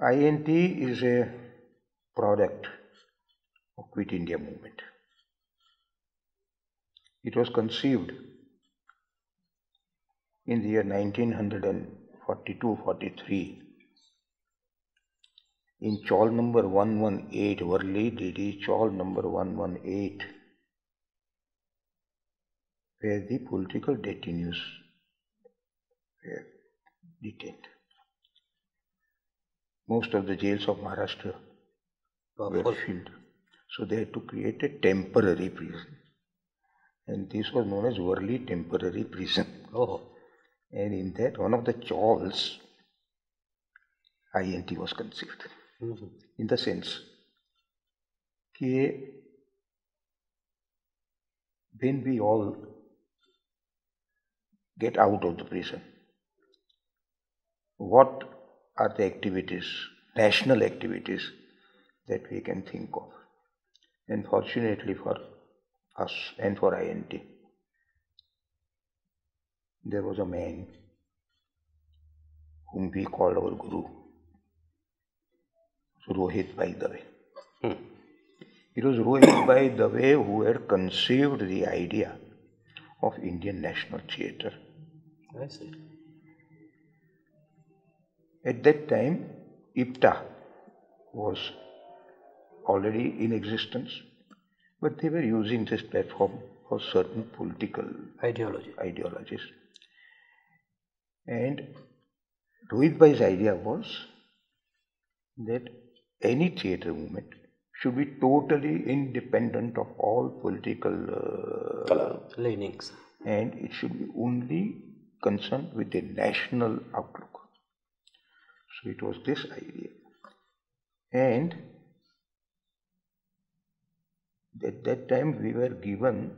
INT is a product of Quit India movement. It was conceived in the year 1942-43 in chawl number 118 Worli DD chawl number 118 where the political detainees were detained. Most of the jails of Maharashtra were filled. So they had to create a temporary prison. And this was known as Worli Temporary Prison. Oh, And in that, one of the chawls, INT was conceived. mhm. In the sense कि when we all get out of the prison, what are the activities, national activities that we can think of? And fortunately for us and for INT, there was a man whom we called our Guru, Rohit Bhai Dave. Hmm. It was Rohit Bhai Dave who had conceived the idea of Indian National Theatre. I see. At that time, IPTA was already in existence, but they were using this platform for certain political Ideology. ideologies. And Rohit Bhai's idea was that any theatre movement should be totally independent of all political uh, Leanings. and it should be only concerned with the national outlook. So it was this idea. And at that time we were given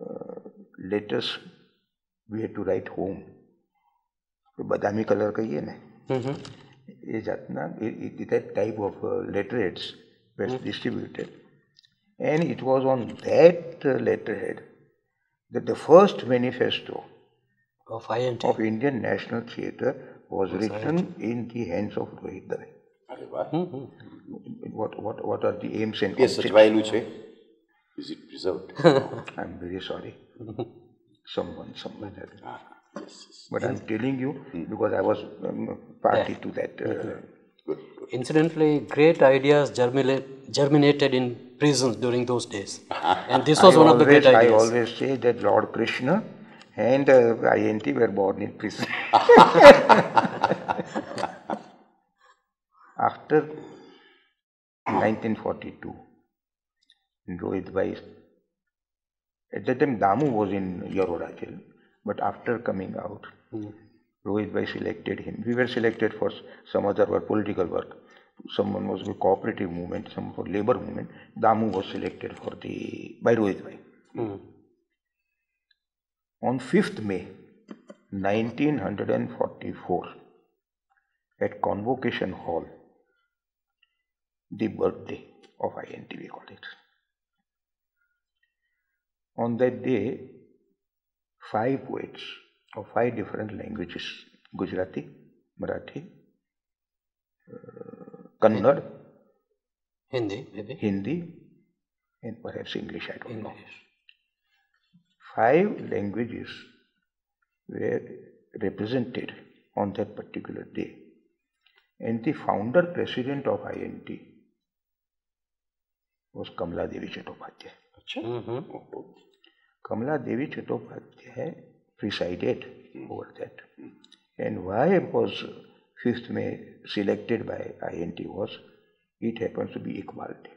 uh, letters we had to write home. तो बदामी colour का ये ना Mhm. ये जातना it, that type of uh, letterheads were distributed and it was on that uh, letterhead that the first manifesto Of INT. of Indian National Theatre was written in the hands of Rohit What, what, what are the aims and yes, objectives? Yes, Is it preserved? I'm very sorry. Someone, someone has. Ah, yes, yes. But I'm telling you hmm. because I was um, party yeah. to that. Uh, good, good. Incidentally, great ideas germinate, germinated in prisons during those days. and this was I one always, of the great ideas. I always say that Lord Krishna and uh, INT were born in prison. After 1942, Rohit Bhai, at that time Damu was in Yerawada jail, but after coming out, Rohit Bhai selected him. We were selected for some other work, political work. Someone was with cooperative movement, some for labor movement. Damu was selected for the by Rohit Bhai. Hmm. On 5th May 1944, at Convocation Hall, the birthday of INTV it. On that day, five poets of five different languages Gujarati, Marathi, uh, Kannada, Hindi, maybe. Hindi, and perhaps English, I don't know. Five languages were represented on that particular day. And the founder president of INT was Kamala Devi Chattopadhyay. Mhm. Kamala Devi Chattopadhyay presided mm-hmm. over that. And why was 5th May selected by INT was it happens to be Iqbal Day.